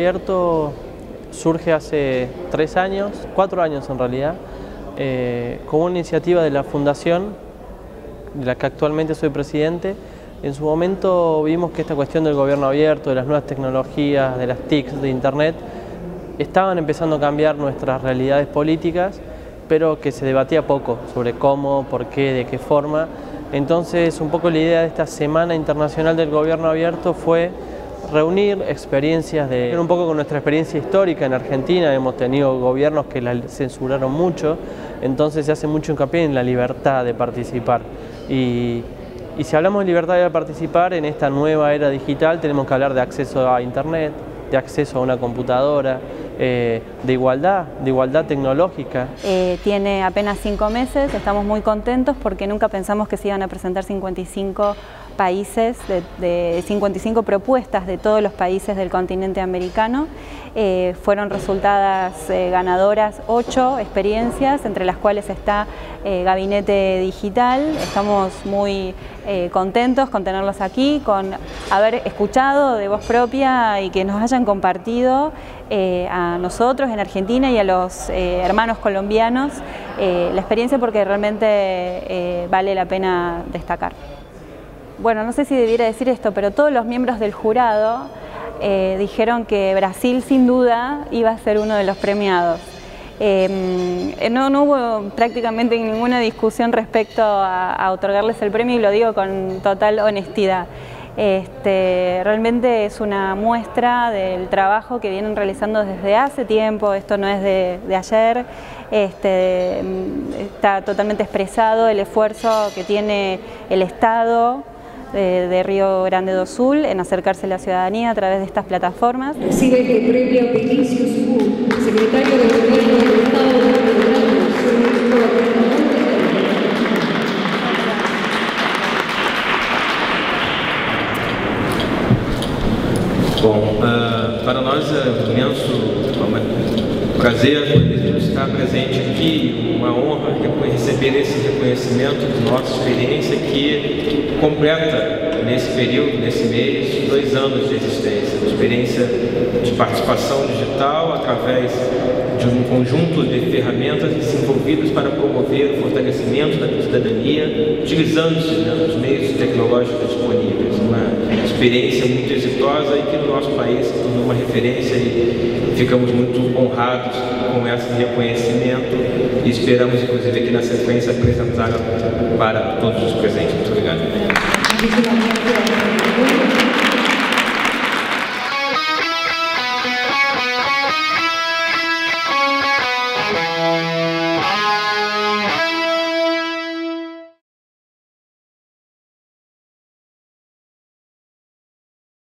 abierto surge hace tres años, cuatro años en realidad, eh, como una iniciativa de la Fundación, de la que actualmente soy presidente. En su momento vimos que esta cuestión del gobierno abierto, de las nuevas tecnologías, de las TICs, de Internet, estaban empezando a cambiar nuestras realidades políticas, pero que se debatía poco sobre cómo, por qué, de qué forma. Entonces, un poco la idea de esta Semana Internacional del Gobierno Abierto fue reunir experiencias de... Un poco con nuestra experiencia histórica en Argentina, hemos tenido gobiernos que la censuraron mucho, entonces se hace mucho hincapié en la libertad de participar. Y, y si hablamos de libertad de participar en esta nueva era digital, tenemos que hablar de acceso a Internet, de acceso a una computadora, eh, de igualdad, de igualdad tecnológica. Eh, tiene apenas cinco meses, estamos muy contentos porque nunca pensamos que se iban a presentar 55 países, de, 55 propuestas de todos los países del continente americano. Eh, fueron resultadas eh, ganadoras ocho experiencias, entre las cuales está eh, Gabinete Digital. Estamos muy contentos con tenerlos aquí, con haber escuchado de voz propia y que nos hayan compartido a nosotros en Argentina y a los hermanos colombianos la experiencia porque realmente vale la pena destacar bueno, no sé si debiera decir esto, pero todos los miembros del jurado eh, dijeron que Brasil sin duda iba a ser uno de los premiados. Em, no, hubo prácticamente ninguna discusión respecto a, otorgarles el premio y lo digo con total honestidad. Este, realmente es una muestra del trabajo que vienen realizando desde hace tiempo, esto no es de, ayer, este, está totalmente expresado el esfuerzo que tiene el Estado de, Río Grande do Sul en acercarse a la ciudadanía a través de estas plataformas. Recibe este premio Vinicius Wu, secretario de Gobierno del Estado de Bom, uh, para nós é um imenso prazer estar presente aqui, uma honra receber esse reconhecimento de nossa experiência que completa nesse período, nesse mês, dois anos de existência, uma experiência de participação digital através de um conjunto de ferramentas desenvolvidas para promover o fortalecimento da cidadania, utilizando-se né, dos meios tecnológicos disponíveis. Uma experiência muito exitosa e que no nosso país se tornou uma referência e ficamos muito honrados com esse reconhecimento e esperamos, inclusive, aqui na sequência apresentar para todos os presentes. Muito obrigado.